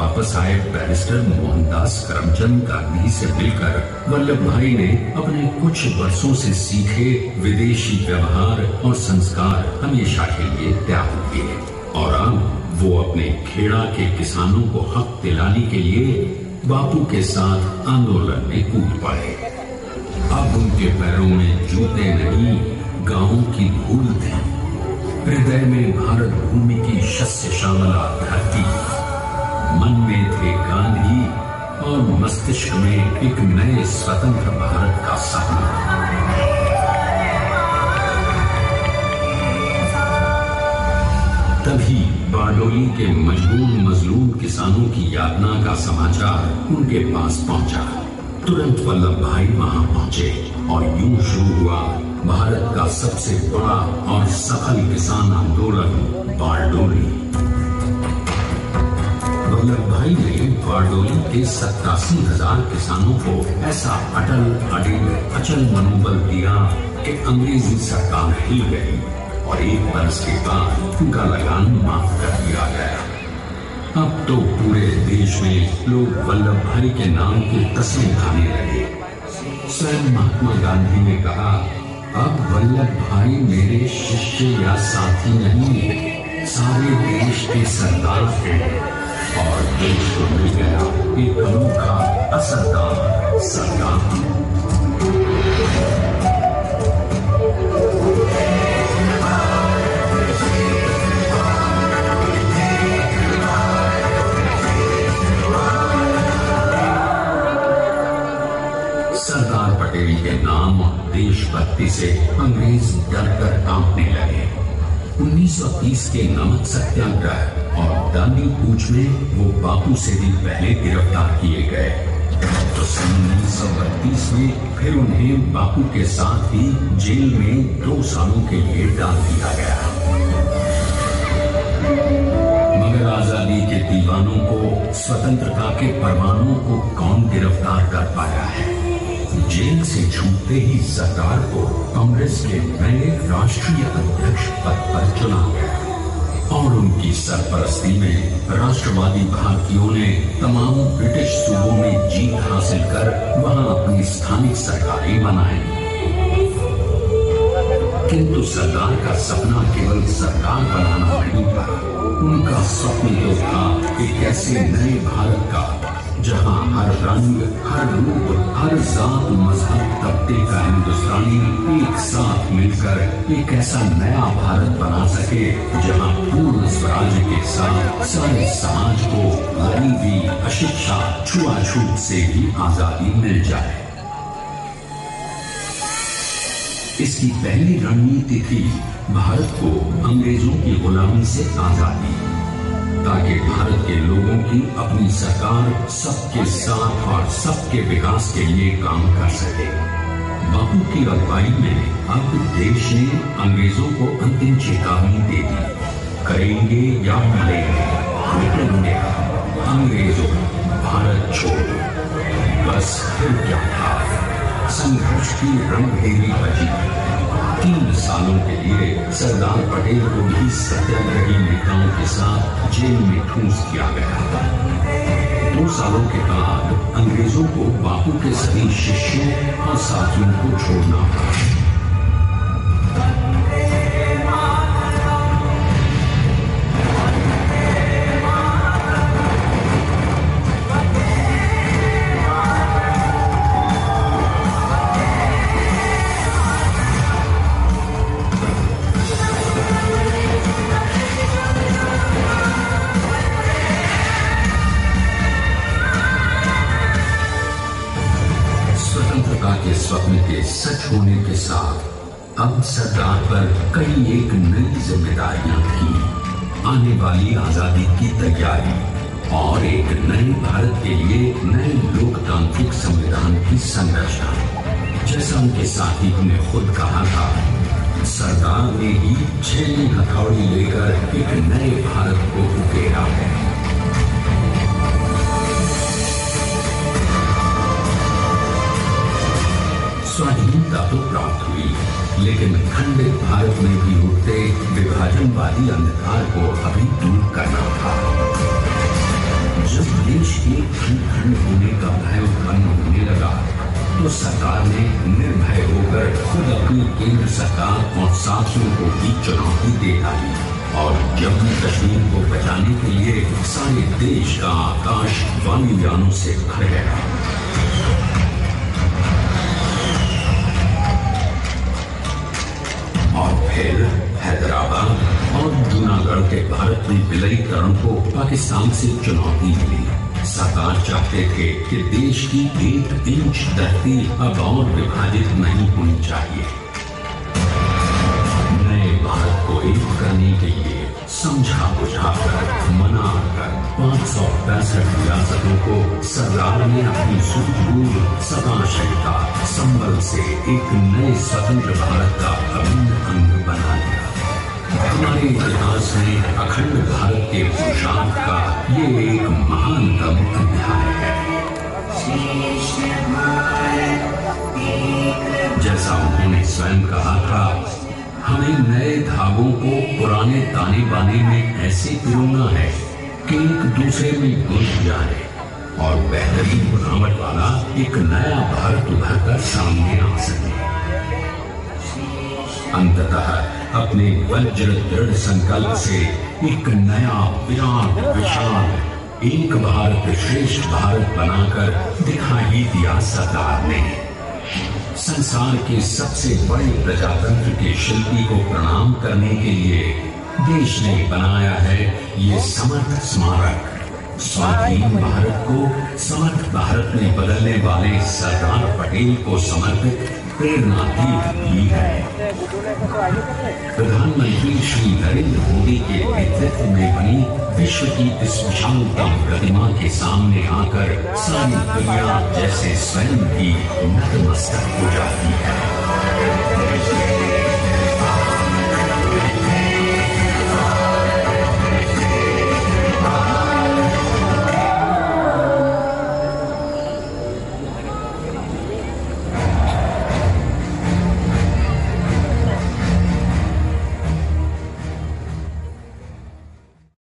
वापस आए बैरिस्टर मोहनदास करमचंद गांधी से मिलकर वल्लभ भाई ने अपने कुछ वर्षों से सीखे विदेशी व्यवहार और संस्कार हमेशा के लिए त्याग किए और अब वो अपने खेड़ा के किसानों को हक दिलाने के लिए बापू के साथ आंदोलन में कूद पड़े। अब उनके पैरों में जूते नहीं, गाँवों की धूल थी। हृदय में भारत भूमि की शस्य श्यामला मस्तिष्क में एक नए स्वतंत्र भारत का सपना। तभी बारडोली के मजबूर मजलूम किसानों की यातना का समाचार उनके पास पहुँचा। तुरंत वल्लभ भाई वहाँ पहुँचे और यूँ शुरू हुआ भारत का सबसे बड़ा और सफल किसान आंदोलन बारडोली। वल्लभ भाई ने बारडोली के सत्तासी हज़ार किसानों को ऐसा अटल, अडिग, अचल मनोबल दिया कि अंग्रेज़ी सरकार हिल गई और एक बरस के बाद उनका लगान माफ़ कर दिया गया। अब तो पूरे देश में लोग वल्लभ भाई के नाम की तस्वीर खाने लगे। स्वयं महात्मा गांधी ने कहा, अब वल्लभ भाई मेरे शिष्य या साथी नहीं, सारे देश के सरदार हैं। और देश को मिल गया एक अनोखा असरदार सरदार सरदार पटेल के नाम और देशभक्ति से अंग्रेज़ डर कर कांपने लगे। 1930 के नमक सत्याग्रह और दांडी कूच में वो बापू से भी पहले गिरफ़्तार किए गए। तो सन उन्नीस में फिर उन्हें बापू के साथ ही जेल में दो सालों के लिए डाल दिया गया। मगर आज़ादी के दीवानों को, स्वतंत्रता के परवानों को कौन गिरफ़्तार कर पाया है? जेल से छूटते ही सरकार को कांग्रेस के नए राष्ट्रीय अध्यक्ष पद पर चुना गया। और उनकी सरपरस्ती में राष्ट्रवादी भारतीयों ने तमाम ब्रिटिश सूबों में जीत हासिल कर वहाँ अपनी स्थानिक सरकारें बनाई। किंतु सरदार का सपना केवल सरकार बनाना नहीं था। उनका स्वप्न तो था एक ऐसे नए भारत का जहाँ हर रंग, हर रूप, हर जात, मज़हब, तबके का हिंदुस्तानी एक साथ मिलकर एक ऐसा नया भारत बना सके, जहाँ पूर्ण स्वराज्य के साथ सारे समाज को गरीबी, अशिक्षा, छुआछूत से भी आज़ादी मिल जाए। इसकी पहली रणनीति थी भारत को अंग्रेज़ों की गुलामी से आज़ादी। ताकि भारत के लोगों की अपनी सरकार सबके साथ और सबके विकास के लिए काम कर सके। बापू की अगुवाई में अब देश ने अंग्रेज़ों को अंतिम चेतावनी दे दी। करेंगे या मरेंगे अंग्रेज़ों, भारत छोड़ो। बस फिर क्या था? संघर्ष की रंगभेरी बजी। तीन सालों के लिए सरदार पटेल को भी सत्याग्रही नेताओं के साथ जेल में ठूस दिया गया था। दो सालों के बाद अंग्रेज़ों को बापू के सभी शिष्यों और साथियों को छोड़ना पड़ा। स्वप्न के सच होने के साथ अब सरकार पर कई एक नई जिम्मेदारियाँ थी आने वाली आज़ादी की तैयारी और एक नए भारत के लिए नए लोकतांत्रिक संविधान की संरचना। जैसा उनके साथी ने खुद कहा था, सरदार ने ही छेनी हथौड़ी लेकर एक नए भारत को उकेरा है। मान्यता तो प्राप्त हुई लेकिन खंडित भारत में भी उठते विभाजनवादी अंधकार को अभी दूर करना था। जब देश के खंड खंड होने का भय उत्पन्न होने लगा तो सरकार ने निर्भय होकर खुद अपनी केंद्र सरकार और साथियों को भी चुनौती दे डाली। और जम्मू कश्मीर को बचाने के लिए सारे देश का आकाश वायुयानों से भर गया। और हैदराबाद और जूनागढ़ के भारत में विलयीकरण को पाकिस्तान से चुनौती मिली। सरकार चाहते थे कि देश की एक इंच धरती अब और विभाजित नहीं होनी चाहिए। नए भारत को एक करने के लिए समझा बुझाकर कर पाँच सौ पैंसठ रियासतों को सरदार ने अपनी सूझबूझ सदाशयता संबल से एक नए स्वतंत्र भारत का अभिन्न अंग बना लिया। हमारे इतिहास में अखंड भारत के पुरुषार्थ का ये एक महानतम अध्याय है। जैसा उन्होंने स्वयं कहा था, हमें नए धागों को पुराने ताने बाने में ऐसे पिरोना है एक दूसरे में घुल जाए और बेहतरीन बनावट वाला एक नया भारत उभर कर सामने आ सके। अंततः अपने वज्र दृढ़ संकल्प से एक नया विराट विशाल, एक भारत श्रेष्ठ भारत बनाकर दिखा ही दिया सरदार ने। संसार के सबसे बड़े प्रजातंत्र के शिल्पी को प्रणाम करने के लिए देश ने बनाया है ये समर्थ स्मारक। स्वाधीन भारत को समर्थ भारत में बदलने वाले सरदार पटेल को समर्पित प्रेरणा दीप भी है। प्रधानमंत्री श्री नरेंद्र मोदी के नेतृत्व में बनी विश्व की इस विशालतम प्रतिमा के सामने आकर सारी दुनिया जैसे स्वयं भी नतमस्तक हो जाती है।